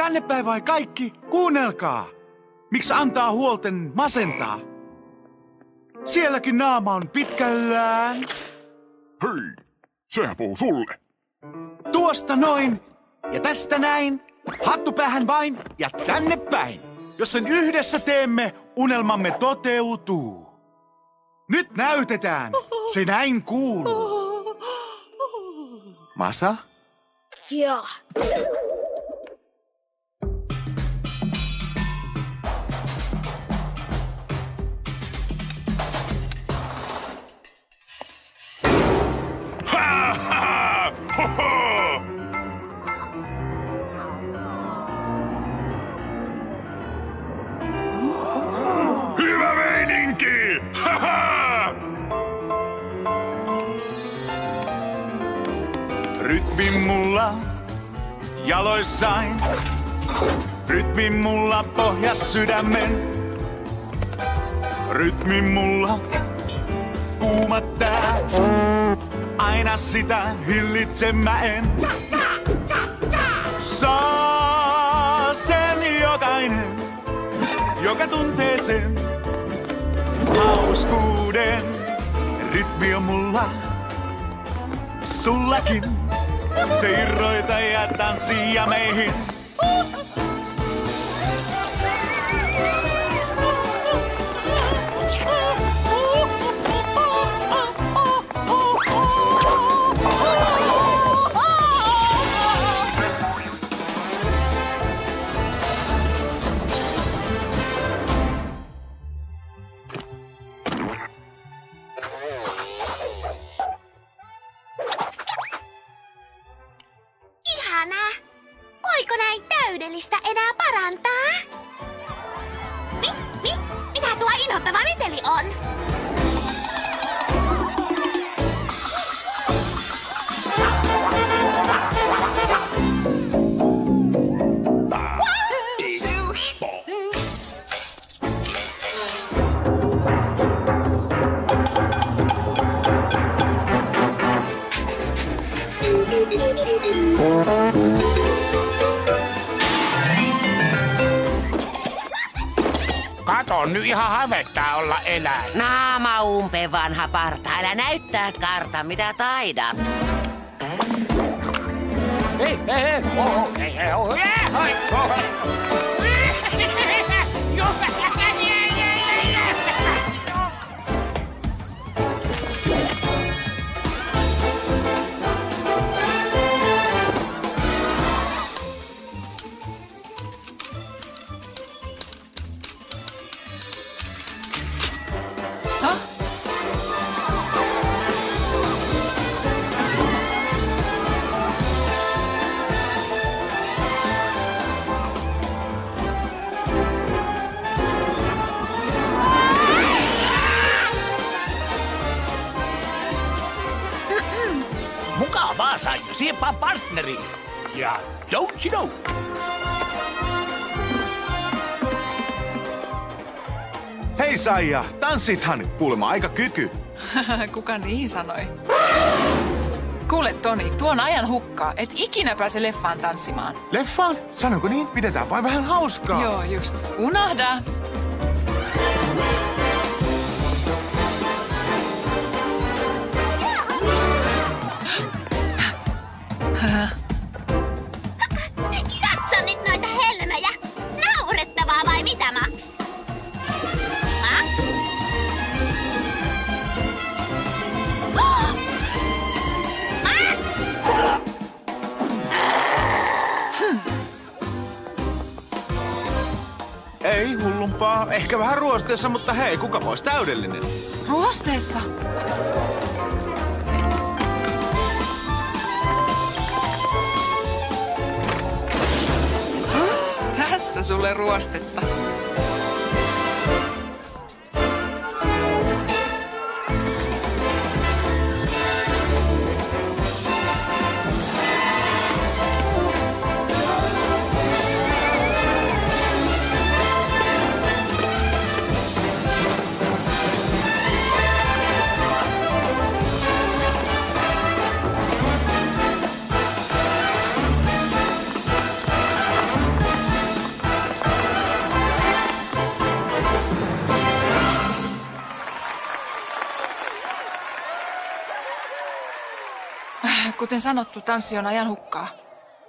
Tänne päin vai kaikki? Kuunnelkaa! Miksi antaa huolten masentaa? Sielläkin naama on pitkällään. Hei, sehän puhuu sulle. Tuosta noin ja tästä näin. Hattu päähän vain ja tänne päin. Jos sen yhdessä teemme, unelmamme toteutuu. Nyt näytetään. Se näin kuuluu. Masa? Joo. Ha. Rytmi mulla jaloissain. Rytmi mulla pohjas sydämen. Rytmi mulla kuumat tää. Aina sitä hillitse mä en. Saa sen jokainen, joka tuntee sen hauskuuden. Rytmi on mulla, sullakin. Se irroita ja tanssia meihin. Ihanaa. Voiko näin täydellistä enää parantaa? Mi, mi, mitä tuo inhottava meteli on? Kato, nyt ihan hävettää olla eläin. Naama umpe vanha parta, älä näyttää karta mitä taidat. Hei, hei, hei, hei, hei, oh, jää, hoi, oh, hei. Mukavaa, Sanjo. Siepä partneri. Ja don't you know? Hei Saija, tanssithan kuulemma aika kyky. Kuka niin sanoi? Kuule Toni, tuon ajan hukkaa, et ikinä pääse leffaan tanssimaan. Leffaan? Sanonko niin? Pidetään vain vähän hauskaa. Joo, just. Unohda. Katso nyt noita helmejä. Naurettavaa vai mitä, Max? Max? Oh! Max! Ei hullumpaa. Ehkä vähän ruosteessa, mutta hei, kuka pois täydellinen? Ruosteessa. Sulle ruostetta. Kuten sanottu, tanssi on ajan hukkaa.